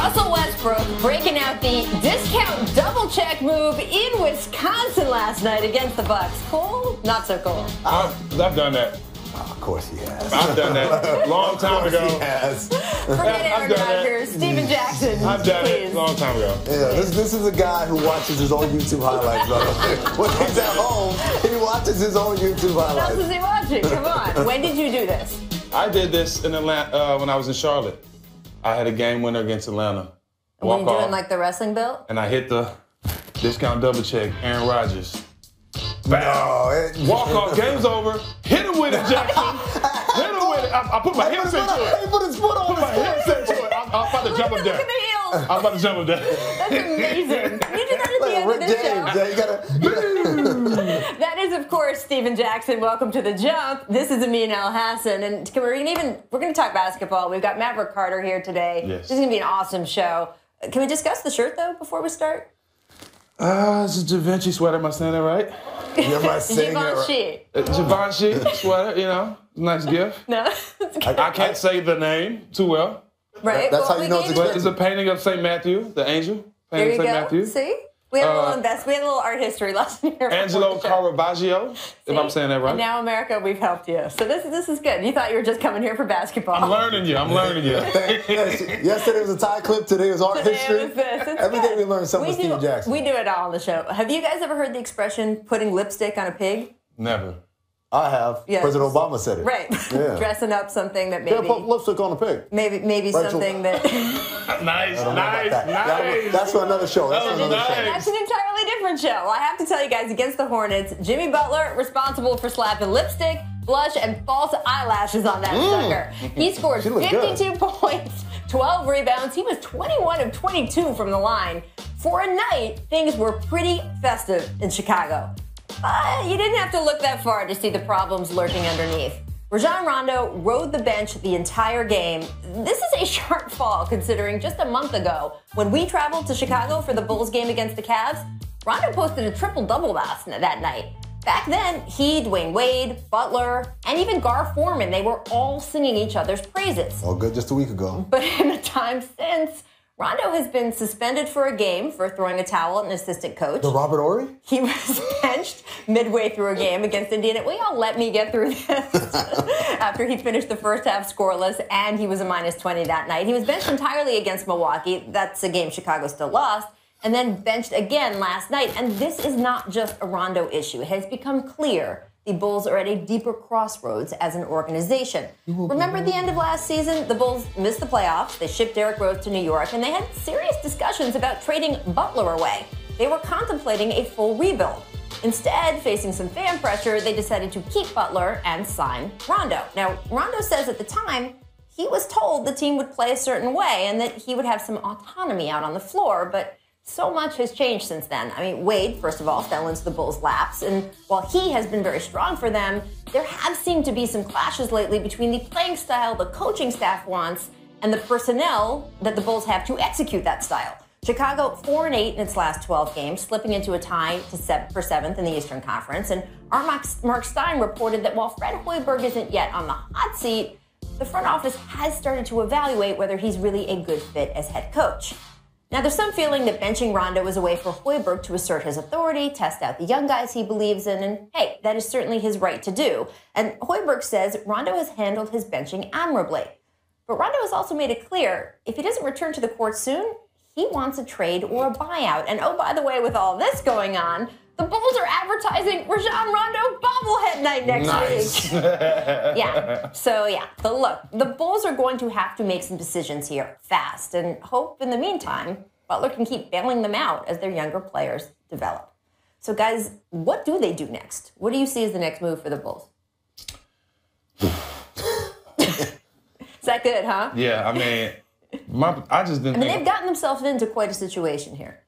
Russell Westbrook breaking out the discount double check move in Wisconsin last night against the Bucks. Cool? Not so cool. I've, I've done that. Of course he has. I've done that long time Of course ago. he has. Forget I've Aaron. Rodgers, Stephen Jackson. I've done please. it long time ago. Yeah, this, this is a guy who watches his own YouTube highlights, brother. when he's at home, he watches his own YouTube What else is he watching? Come on. When did you do this? I did this in Atlanta uh, when I was in Charlotte. I had a game winner against Atlanta. Were Walk you doing off, like the wrestling belt? and I hit the discount double check. Aaron Rodgers. Bam. Oh, it- Walk off. Game's over. Hit him with it, Jackson. Hit him with it. I, I put my He hips into it. he put his foot on Put my his hips foot. into it. I'm, I'm about to jump up him at down. the heels. I'm about to jump up down. That's amazing. You did that at the Like end Rick of the James, show. yeah, you gotta. That is, of course, Stephen Jackson. Welcome to the jump. This is Amin Elhassan, and we're gonna even we're gonna talk basketball. We've got Maverick Carter here today. Yes. This is gonna be an awesome show. Can we discuss the shirt though before we start? Ah, it's a Da Vinci sweater. Am I saying that right? You're my singer. Givenchy. Uh, Givenchy sweater, you know, nice gift. No, It's good. I can't say the name too well. right? that's how we you know it's you- But it's a painting of St. Matthew, the angel. There you of go. St. Matthew. See, we had a little Uh, invest. We had a little art history lesson here. before Angelo. Caravaggio, if I'm saying that right. And now America, we've helped you. So this this is good. You thought you were just coming here for basketball. I'm learning you. I'm learning you. Yesterday was a tie clip. Today was art Today history. was this. It's Every good. day we learn something we with do, Stephen Jackson. We do it all on the show. Have you guys ever heard the expression "putting lipstick on a pig"? Never. I have. Yeah. President Obama said it. Right. Yeah. Dressing up something that Yeah, maybe put lipstick on a pig. maybe maybe Rachel- something that Nice, I don't know about nice, that. That- nice. That's for another show. That's That for was another show. that's an entirely different show. I have to tell you guys against the Hornets, Jimmy Butler responsible for slapping lipstick, blush, and false eyelashes on that sucker. He scored Mm. She looked good. 52 points, 12 rebounds. He was 21 of 22 from the line. For a night, things were pretty festive in Chicago. But you didn't have to look that far to see the problems lurking underneath. Rajon Rondo rode the bench the entire game. This is a sharp fall considering just a month ago, when we traveled to Chicago for the Bulls game against the Cavs, Rondo posted a triple double last that night. Back then, he, Dwyane Wade, Butler, and even Gar Forman, they were all singing each other's praises. All good just a week ago. But in the time since, Rondo has been suspended for a game for throwing a towel at an assistant coach. The Robert Ory? He was benched midway through a game against Indiana. Will y'all let me get through this? After he finished the first half scoreless and he was a minus 20 that night. He was benched entirely against Milwaukee. That's a game Chicago still lost. And then benched again last night. And this is not just a Rondo issue. It has become clear the Bulls are at a deeper crossroads as an organization. Remember the end of last season? The Bulls missed the playoffs. They shipped Derrick Rose to New York, and they had serious discussions about trading Butler away. They were contemplating a full rebuild. Instead, facing some fan pressure, they decided to keep Butler and sign Rondo. Now, Rondo says at the time he was told the team would play a certain way and that he would have some autonomy out on the floor, but so much has changed since then. I mean, Wade, first of all, fell into the Bulls' laps, and while he has been very strong for them, there have seemed to be some clashes lately between the playing style the coaching staff wants and the personnel that the Bulls have to execute that style. Chicago 4 and 8 in its last 12 games, slipping into a tie to for seventh in the Eastern Conference. And our Marc Stein reported that while Fred Hoiberg isn't yet on the hot seat, the front office has started to evaluate whether he's really a good fit as head coach. Now, there's some feeling that benching Rondo is a way for Hoiberg to assert his authority, test out the young guys he believes in, and hey, that is certainly his right to do. And Hoiberg says Rondo has handled his benching admirably. But Rondo has also made it clear if he doesn't return to the court soon, he wants a trade or a buyout. And oh, by the way, with all this going on, the Bulls are advertising Rajon Rondo bobblehead night next Nice. week. yeah. So yeah, but look, the Bulls are going to have to make some decisions here fast, and hope in the meantime Butler can keep bailing them out as their younger players develop. So guys, what do they do next? What do you see as the next move for the Bulls? Is that good, huh? Yeah, I mean, my I just didn't I mean, they've gotten themselves into quite a situation here.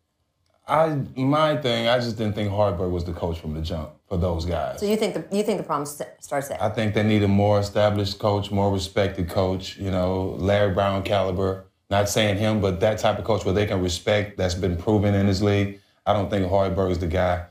I my thing. I just didn't think Hardberg was the coach from the jump for those guys. So you think the you think the problem st- starts there? I think they need a more established coach, more respected coach. You know, Larry Brown caliber. Not saying him, but that type of coach where they can respect. That's been proven in this league. I don't think Hardberg is the guy.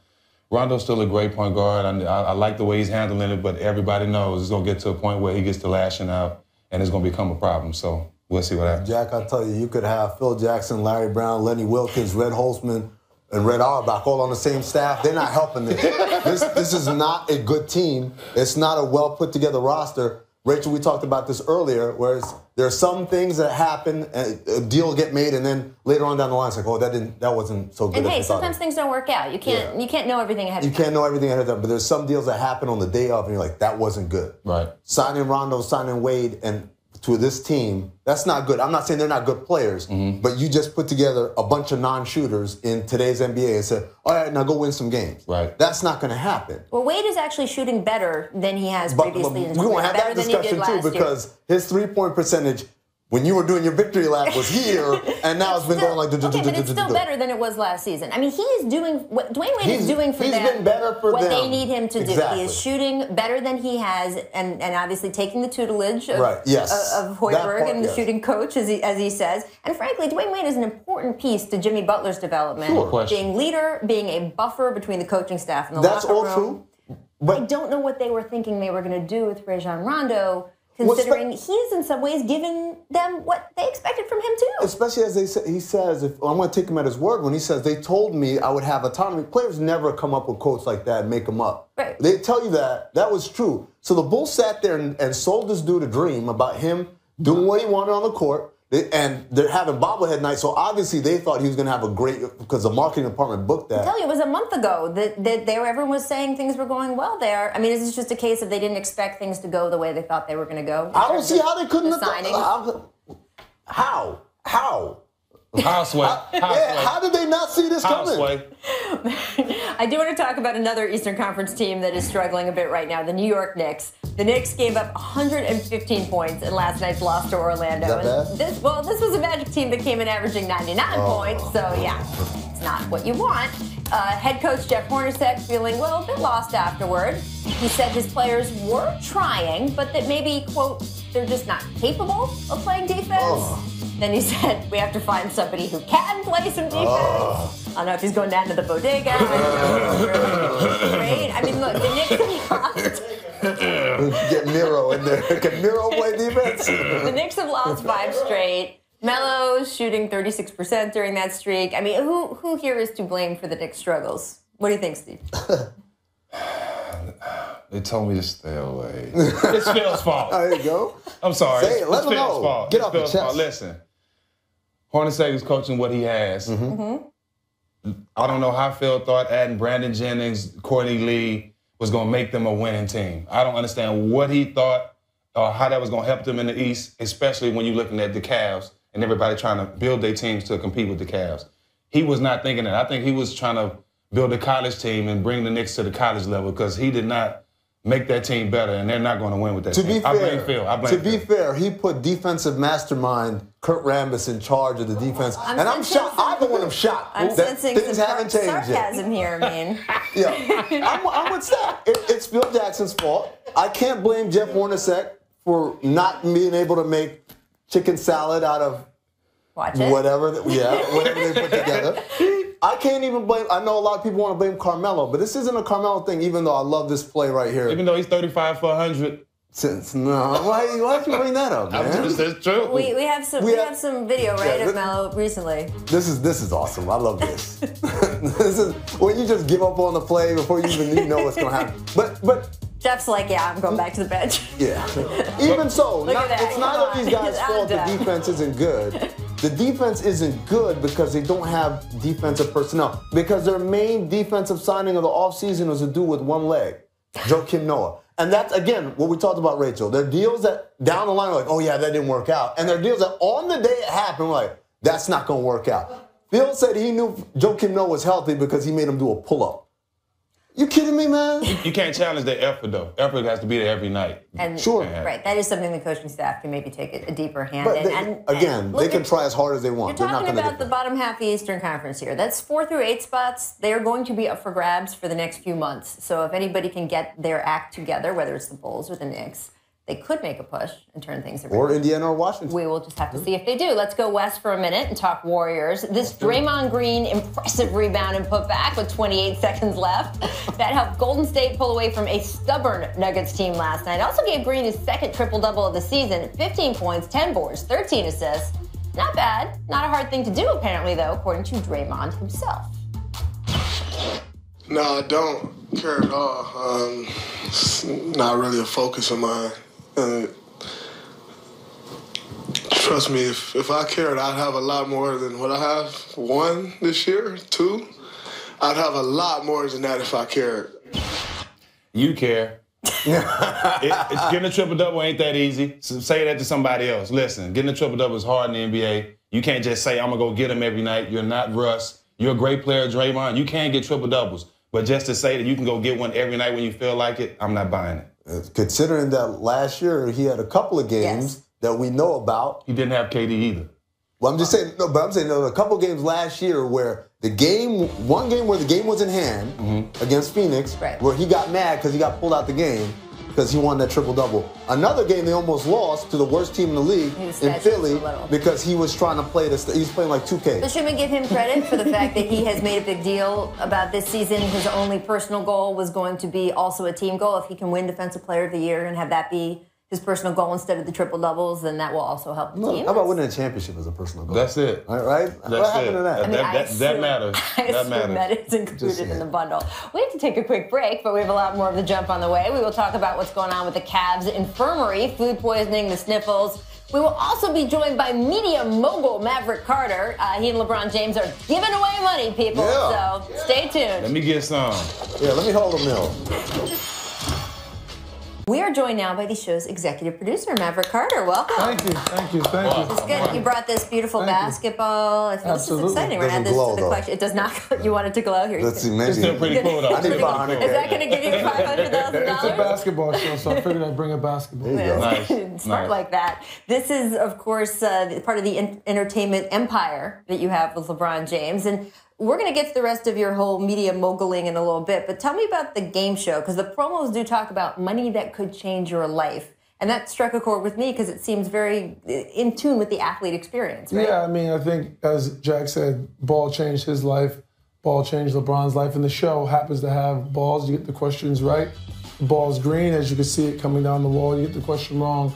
Rondo's still a great point guard. I, I, I like the way he's handling it, but everybody knows it's gonna get to a point where he gets to lashing out, and it's gonna become a problem. So we'll see what happens. Jack, I tell you, you could have Phil Jackson, Larry Brown, Lenny Wilkens, Red Holzman, and Red Auerbach all on the same staff. They're not helping this. this. This is not a good team. It's not a well put together roster. Rachel, we talked about this earlier, whereas there are some things that happen, uh, a deal get made, and then later on down the line, it's like, oh, that didn't, that wasn't so good. And hey, sometimes things don't work out. You can't, yeah. you can't know everything ahead. You can't know everything ahead of time, but there's some deals that happen on the day of, and you're like, that wasn't good. Right. Signing Rondo, signing Wade, and to this team, that's not good. I'm not saying they're not good players, mm-hmm. but you just put together a bunch of non-shooters in today's NBA and said, "All right, now go win some games." Right. That's not going to happen. Well, Wade is actually shooting better than he has but, previously. But we won't have that discussion too because year. his three-point percentage when you were doing your victory lap was here, and now it's been still, going like. Okay, but it's still better than it was last season. I mean, he is doing what Dwyane Wade is doing for he's them. Been better for what them. they need him to exactly. do. He is shooting better than he has, and, and obviously taking the tutelage of, right. yes. of, of Hoiberg and the yes. shooting coach, as he as he says. And frankly, Dwyane Wade is an important piece to Jimmy Butler's development. Sure. Being leader, being a buffer between the coaching staff and the That's locker all room. true. But I don't know what they were thinking they were going to do with Rajon Rondo considering he's in some ways given them what they expected from him too. Especially as they say, he says, if I'm going to take him at his word when he says they told me I would have autonomy. Players never come up with quotes like that and make them up. Right. They tell you that that was true. So the Bulls sat there and, and sold this dude a dream about him doing what he wanted on the court. They, and they're having bobblehead night, so obviously they thought he was going to have a great because the marketing department booked that. I tell you, it was a month ago that, that they were, everyone was saying things were going well there. I mean, is this just a case of they didn't expect things to go the way they thought they were going to go? I don't see how they couldn't the have signing. How? How? Houseway. Yeah, how did they not see this coming? I do want to talk about another Eastern Conference team that is struggling a bit right now, the New York Knicks. The Knicks gave up 115 points in last night's loss to Orlando. Is that bad? This, well, this was a Magic team that came in averaging 99 Oh. points, so yeah, it's not what you want. Uh, head coach Jeff Hornacek feeling, well, a bit lost afterward. He said his players were trying, but that maybe, quote, they're just not capable of playing defense. Oh. Then he said, we have to find somebody who can play some defense. Oh. I don't know if he's going down to the bodega. Great. I mean, look, the Knicks have lost. Get Miro in there. Can Miro play defense? The Knicks have lost five straight. Melo's shooting 36% during that streak. I mean, who who here is to blame for the Knicks' struggles? What do you think, Steve? They told me to stay away. it's Phil's fault. There you go. I'm sorry. Say it. Let it's them Phil's know. fault. Get it's off your Phil's chest. fault. Listen, Hornacek is coaching what he has. Mm-hmm. I don't know how Phil thought adding Brandon Jennings, Courtney Lee was going to make them a winning team. I don't understand what he thought or how that was going to help them in the East, especially when you're looking at the Cavs and everybody trying to build their teams to compete with the Cavs. He was not thinking that. I think he was trying to build a college team and bring the Knicks to the college level because he did not make that team better, and they're not going to win with that To team. be I fair, blame Phil. I blame to be Phil. fair, he put defensive mastermind Kurt Rambis in charge of the defense, I'm and I'm shocked. I'm the one I'm shocked I'm that sensing things some haven't sar- changed yet. sarcasm here. I mean, Yeah, I'm, I'm with Zach. It, it's Phil Jackson's fault. I can't blame Jeff Hornacek for not being able to make chicken salad out of watch it. whatever. that- Yeah, whatever they put together. I can't even blame. I know a lot of people want to blame Carmelo, but this isn't a Carmelo thing. Even though I love this play right here. Even though he's 35 for 100, Since no, why why'd you bring that up, I'm man? just, it's true. We, we have some We we, have- have some video right Yeah, of this- Melo recently. This is this is awesome. I love this. this is when you just give up on the play before you even you know what's gonna happen. But but Jeff's like, yeah, I'm going back to the bench. yeah. Even so, Look not, at that. it's not Come of these guys' I'm fault the defense isn't good. The defense isn't good because they don't have defensive personnel. Because their main defensive signing of the offseason was a dude with one leg, Joakim Noah. And that's again what we talked about, Rachel. They're deals that down the line are like, oh yeah, that didn't work out. And they're deals that on the day it happened, like, that's not gonna work out. Phil said he knew Joakim Noah was healthy because he made him do a pull-up. You kidding me, man? You can't challenge their effort though. Effort has to be there every night. And Sure. right, that is something the coaching staff can maybe take a, a deeper hand But in. they- and, again, and they can at- try as hard as they want. You're They're not talking going to about the bottom half of the Eastern Conference here. That's four through eight spots. They are going to be up for grabs for the next few months. So if anybody can get their act together, whether it's the Bulls or the Knicks, they could make a push and turn things around. Or Indiana or Washington. We will just have to see if they do. Let's go west for a minute and talk Warriors. This Draymond Green impressive rebound and put back with 28 seconds left. That helped Golden State pull away from a stubborn Nuggets team last night. Also gave Green his second triple double of the season 15 points, 10 boards, 13 assists. Not bad. Not a hard thing to do, apparently, though, according to Draymond himself. No, I don't care at all. Um, it's not really a focus of mine. Uh, trust me, if, if I cared, I'd have a lot more than what I have. One this year, two. I'd have a lot more than that if I cared. You care. it, it's getting a triple double ain't that easy. So say that to somebody else. Listen, getting a triple double is hard in the NBA. You can't just say I'm gonna go get them every night. You're not Russ. You're a great player, Draymond. You can't get triple doubles. But just to say that you can go get one every night when you feel like it, I'm not buying it. Uh, Considering that last year he had a couple of games Yes. that we know about. He didn't have KD either. Well, I'm just saying, no, but I'm saying there were a couple of games last year where the game, one game where the game was in hand against Phoenix, Right. where he got mad because he got pulled out the game because he won that triple double. Another game they almost lost to the worst team in the league in Philly because he was trying to play this. He's playing like 2K. So should we give him credit for the fact that he has made a big deal about this season? His only personal goal was going to be also a team goal. If he can win Defensive Player of the Year and have that be his personal goal instead of the triple doubles, then that will also help the Look, team. how about winning a championship as a personal goal? That's it. All right? That's what happened it. to that? I mean, That- I that- that matters. I That assume matters. that is included in the bundle. We have to take a quick break, but we have a lot more of the jump on the way. We will talk about what's going on with the Cavs infirmary, food poisoning, the sniffles. We will also be joined by media mogul Maverick Carter. Uh, he and LeBron James are giving away money, people. Yeah. So stay tuned. Let me get some. yeah, let me hold a mill. We are joined now by the show's executive producer, Maverick Carter. Welcome. Thank you, thank you, thank you. It's good. You brought this beautiful Thank basketball. I think This is exciting. We're gonna add this glow, to the though. collection. It does not. You want it to glow here. you Let's see, maybe. It's still pretty cool though. I need Pretty 500. cool. Is that going to give you five hundred thousand It's a dollars? basketball show, so I figured I'd bring a basketball. There you go. Nice. Smart Nice. like that. This is, of course, uh, part of the en- entertainment empire that you have with LeBron James, and we're going to get to the rest of your whole media moguling in a little bit. But tell me about the game show because the promos do talk about money that could change your life, and that struck a chord with me because it seems very in tune with the athlete experience. Right? Yeah, I mean, I think as Jack said, ball changed his life. Ball changed LeBron's life, and the show happens to have balls. You get the questions right. The ball is green, as you can see it coming down the wall. You get the question wrong.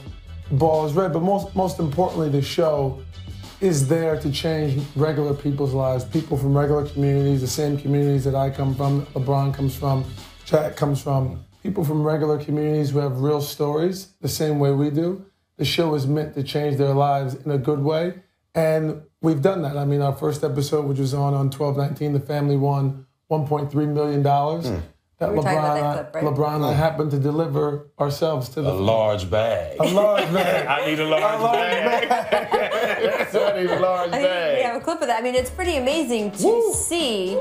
Ball is red. But most, most importantly, the show is there to change regular people's lives. People from regular communities, the same communities that I come from, LeBron comes from, Jack comes from. People from regular communities who have real stories, the same way we do. The show is meant to change their lives in a good way. And we've done that. I mean, our first episode, which was on on 1219, the family won $1.3 million. Hmm. That were talking about LeBron, that clip, right? LeBron and I happened to deliver ourselves to the A large bag. a large man. I need a large bag. so I need a large I think bag. we have a clip of that. I mean, it's pretty amazing to see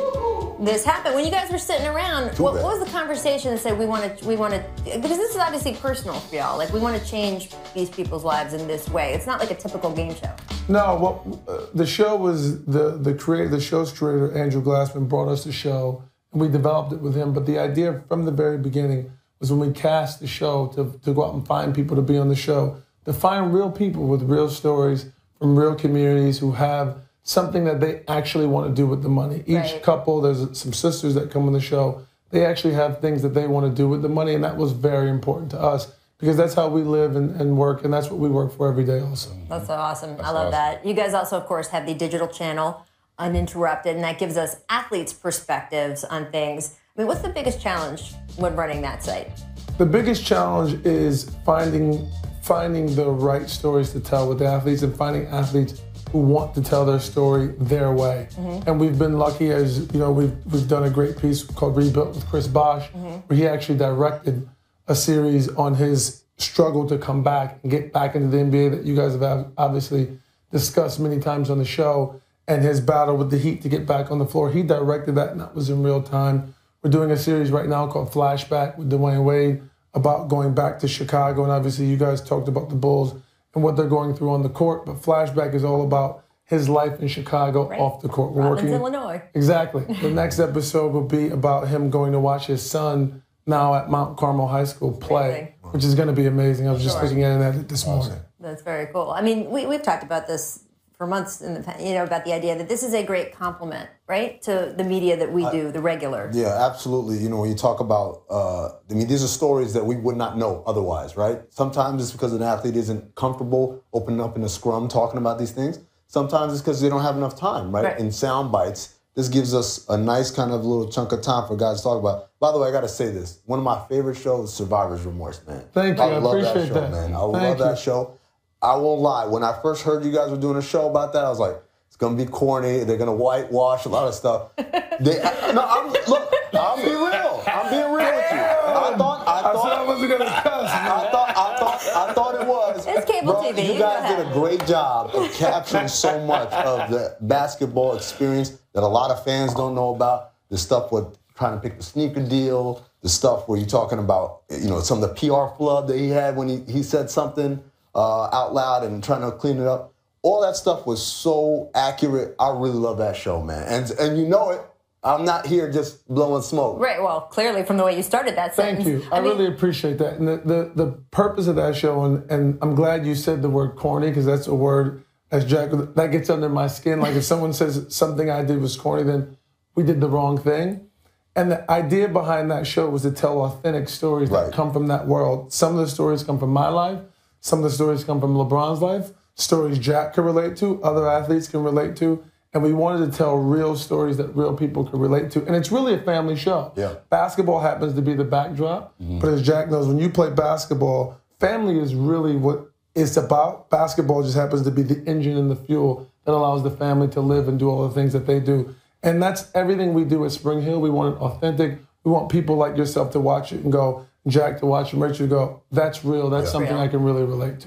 this happen. When you guys were sitting around, what, what was the conversation that said we want to, we want to, because this is obviously personal for y'all. Like we want to change these people's lives in this way. It's not like a typical game show. No, what uh, the show was the the creator, the show's creator Andrew Glassman brought us the show, and we developed it with him. But the idea from the very beginning was when we cast the show to to go out and find people to be on the show, to find real people with real stories from real communities who have something that they actually want to do with the money. Each Right. couple, there's some sisters that come on the show. They actually have things that they want to do with the money, and that was very important to us because that's how we live and, and work, and that's what we work for every day also. That's so awesome. I love awesome. that. You guys also, of course, have the digital channel uninterrupted, and that gives us athletes' perspectives on things. I mean, what's the biggest challenge when running that site? The biggest challenge is finding finding the right stories to tell with athletes and finding athletes who want to tell their story their way. Mm-hmm. And we've been lucky as you know we've we've done a great piece called Rebuilt with Chris Bosh, mm-hmm. where he actually directed a series on his struggle to come back and get back into the NBA that you guys have obviously discussed many times on the show and his battle with the Heat to get back on the floor. He directed that and that was in real time. We're doing a series right now called Flashback with Dwyane Wade about going back to Chicago. And obviously, you guys talked about the Bulls and what they're going through on the court. But Flashback is all about his life in Chicago off the court. We're Robbins, Illinois. Exactly. The next episode will be about him going to watch his son now at Mount Carmel High School play. Amazing. which is going to be amazing. I was just Sure. looking at it this morning. That's very cool. I mean, we, we've talked about this for months in the pa- you know about the idea that this is a great compliment, right, to the media that we do, the regular. Yeah, absolutely. You know, when you talk about, uh, I mean, these are stories that we would not know otherwise, right? Sometimes it's because an athlete isn't comfortable opening up in a scrum talking about these things. Sometimes it's because they don't have enough time, right? Right. In sound bites, this gives us a nice kind of little chunk of time for guys to talk about. By the way, I got to say this: one of my favorite shows, Survivor's Remorse, man. Thank you. I love that appreciate show, that. man. I Thank love that show. I won't lie. When I first heard you guys were doing a show about that, I was like, it's gonna be corny. They're gonna whitewash a lot of stuff. They, no, I'm, look, I'm being real. I'm being real with you. I thought, I I said I thought, wasn't going to cuss. I thought, I thought, I thought it was. It's cable Bro, TV. You You guys did a great job of capturing so much of the basketball experience that a lot of fans don't know about. The stuff with trying to pick the sneaker deal, the stuff where you're talking about, you know, some of the PR flub that he had when he, he said something uh, out loud and trying to clean it up. All that stuff was so accurate. I really love that show, man. And and you know it. I'm not here just blowing smoke. Right. Well, clearly from the way you started that Thank sentence. you. I, mean, really appreciate that. And the, the, the purpose of that show, and, and I'm glad you said the word corny because that's a word, as Jack, that gets under my skin. Like if someone says something I did was corny, then we did the wrong thing. And the idea behind that show was to tell authentic stories Right. that come from that world. Some of the stories come from my life, some of the stories come from LeBron's life, stories Jack can relate to, other athletes can relate to. And we wanted to tell real stories that real people could relate to. And it's really a family show. Yeah. Basketball happens to be the backdrop, Mm-hmm. but as Jack knows, when you play basketball, family is really what it's about. Basketball just happens to be the engine and the fuel that allows the family to live and do all the things that they do. And that's everything we do at SpringHill. We want it authentic. We want people like yourself to watch it and go, Jack to watch it, Rachel go, that's real. That's something I can really relate to.